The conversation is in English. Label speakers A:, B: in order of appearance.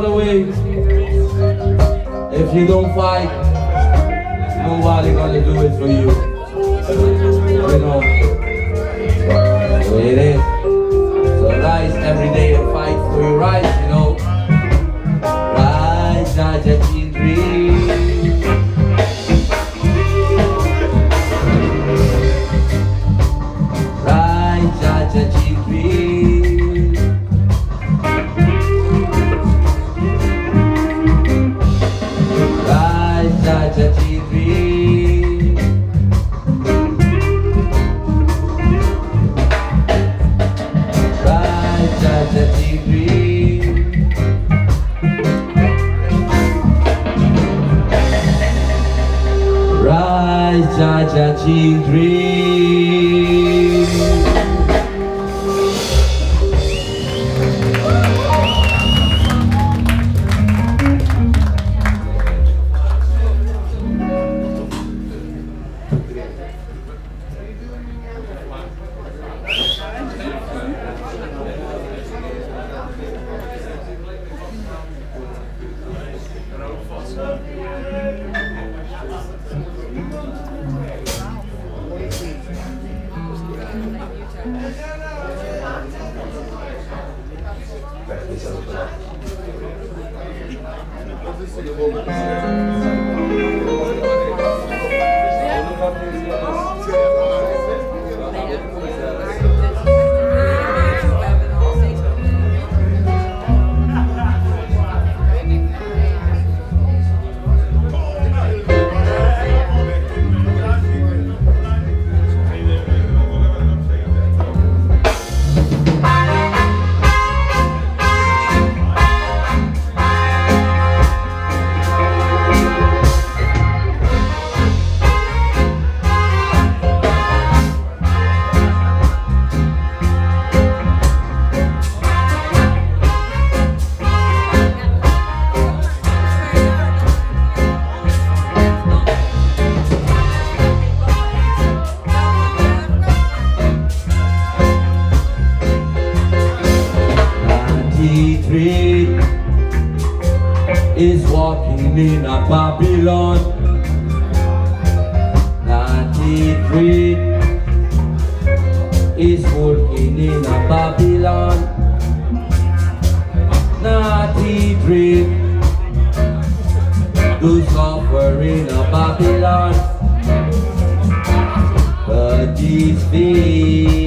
A: gonna. If you don't fight, nobody gonna do it for you. You know, it is. So rise every day and fight for your rights. that you dream. Is walking in a Babylon. 93 is working in a Babylon. 93 do suffer in a Babylon. But his feet